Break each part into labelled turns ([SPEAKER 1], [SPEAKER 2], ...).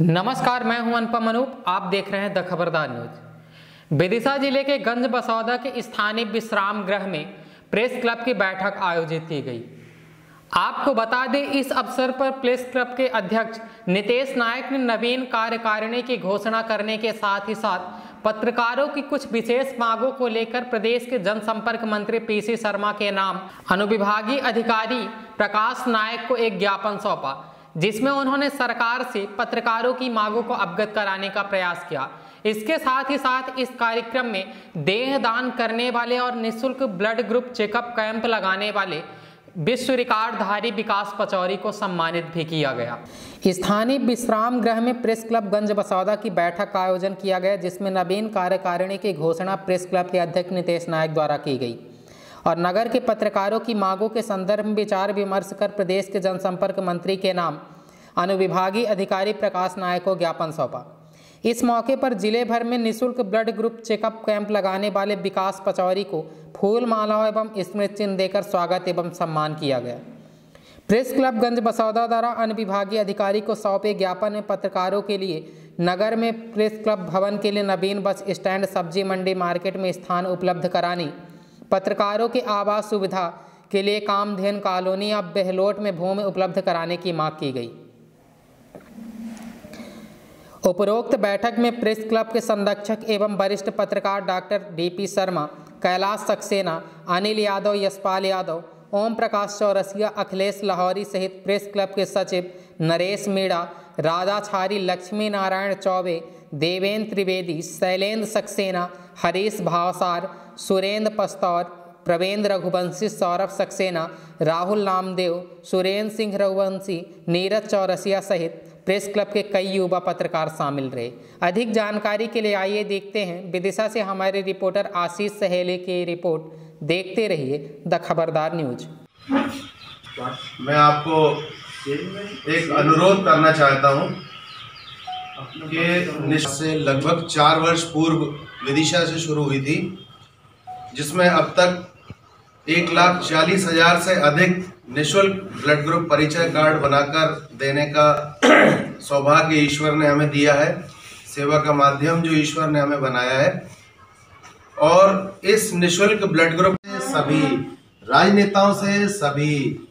[SPEAKER 1] नमस्कार, मैं हूँ अनुपम अनूप। आप देख रहे हैं द खबरदार न्यूज़। विदिशा ज़िले के गंज बसौदा के स्थानीय विश्राम गृह में प्रेस क्लब की बैठक आयोजित की गई। आपको बता दें, इस अवसर पर प्रेस क्लब के अध्यक्ष नितेश नायक ने नवीन कार्यकारिणी की घोषणा करने के साथ ही साथ पत्रकारों की कुछ विशेष मांगों को लेकर प्रदेश के जनसंपर्क मंत्री पीसी शर्मा के नाम अनुविभागीय अधिकारी प्रकाश नायक को एक ज्ञापन सौंपा। जिसमें उन्होंने सरकार से पत्रकारों की मांगों को अवगत कराने का प्रयास किया। इसके साथ ही साथ इस कार्यक्रम में देह दान करने वाले और निशुल्क ब्लड ग्रुप चेकअप कैंप लगाने वाले विश्व रिकॉर्डधारी विकास पचौरी को सम्मानित भी किया गया। स्थानीय विश्राम गृह में प्रेस क्लब गंज बसौदा की बैठक का आयोजन किया गया, जिसमें नवीन कार्यकारिणी की घोषणा प्रेस क्लब के अध्यक्ष नितेश नायक द्वारा की गई। और नगर के पत्रकारों की मांगों के संदर्भ में विचार विमर्श कर प्रदेश के जनसंपर्क मंत्री के नाम अनुविभागीय अधिकारी प्रकाश नायक को ज्ञापन सौंपा। इस मौके पर ज़िले भर में निशुल्क ब्लड ग्रुप चेकअप कैंप लगाने वाले विकास पचौरी को फूल मालाओं एवं स्मृति चिन्ह देकर स्वागत एवं सम्मान किया गया। प्रेस क्लब गंज बसौदा द्वारा अनुविभागीय अधिकारी को सौंपे ज्ञापन में पत्रकारों के लिए नगर में प्रेस क्लब भवन के लिए नवीन बस स्टैंड सब्ज़ी मंडी मार्केट में स्थान उपलब्ध करानी पत्रकारों के आवास सुविधा के लिए कामधेन कॉलोनी अब बहलोट में भूमि उपलब्ध कराने की मांग की गई। उपरोक्त बैठक में प्रेस क्लब के संरक्षक एवं वरिष्ठ पत्रकार doctor D P Sharma, Kailash Saxena, Anil Yadav, Yashpal Yadav, Om Prakash Chaurasia, Akhilesh Lahori सहित प्रेस क्लब के सचिव नरेश मीणा राधा छारी लक्ष्मी नारायण चौबे देवेंद्र त्रिवेदी शैलेंद्र सक्सेना, हरीश भावसार सुरेंद्र पस्तौर प्रवेंद्र रघुवंशी सौरभ सक्सेना, राहुल नामदेव सुरेंद्र सिंह रघुवंशी, नीरज चौरसिया सहित प्रेस क्लब के कई युवा पत्रकार शामिल रहे। अधिक जानकारी के लिए आइए देखते हैं। विदिशा से हमारे रिपोर्टर आशीष सहेले की रिपोर्ट। देखते रहिए द खबरदार न्यूज़।
[SPEAKER 2] मैं आपको एक अनुरोध करना चाहता हूँ कि से लगभग चार वर्ष पूर्व विदिशा से शुरू हुई थी, जिसमें अब तक एक लाख चालीस हज़ार से अधिक निशुल्क ब्लड ग्रुप परिचय कार्ड बनाकर देने का सौभाग्य ईश्वर ने हमें दिया है। सेवा का माध्यम जो ईश्वर ने हमें बनाया है। और इस निशुल्क ब्लड ग्रुप सभी राजनेताओं से, सभी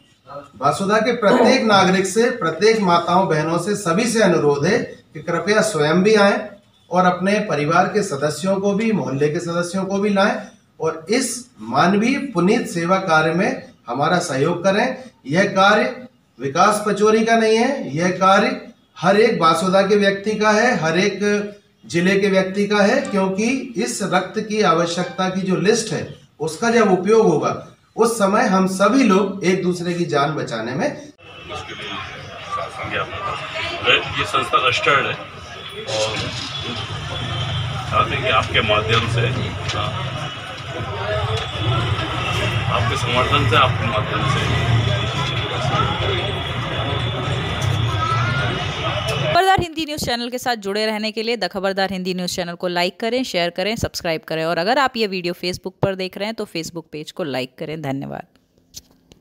[SPEAKER 2] वासुदा के प्रत्येक नागरिक से, प्रत्येक माताओं, बहनों से सभी से अनुरोध है कि कृपया स्वयं भी आए और अपने परिवार के सदस्यों को भी, मोहल्ले के सदस्यों को भी लाएँ और इस मानवीय पुनीत सेवा कार्य में हमारा सहयोग करें। यह कार्य विकास पचोरी का नहीं है, यह कार्य हर एक बासुदा के व्यक्ति का है, हर एक ज़िले के व्यक्ति का है, क्योंकि इस रक्त की आवश्यकता की जो लिस्ट है, उसका जब उपयोग होगा, उस समय हम सभी लोग एक दूसरे की जान बचाने में
[SPEAKER 3] ये संस्था रजिस्टर्ड है। और चाहते हैं कि आपके माध्यम से हाँ, आपके समर्थन से आपके माध्यम से।
[SPEAKER 4] खबरदार हिंदी न्यूज़ चैनल के साथ जुड़े रहने के लिए the Khabardar Hindi news channel को लाइक करें शेयर करें सब्सक्राइब करें। और अगर आप ये वीडियो फेसबुक पर देख रहे हैं तो फेसबुक पेज को लाइक करें। धन्यवाद।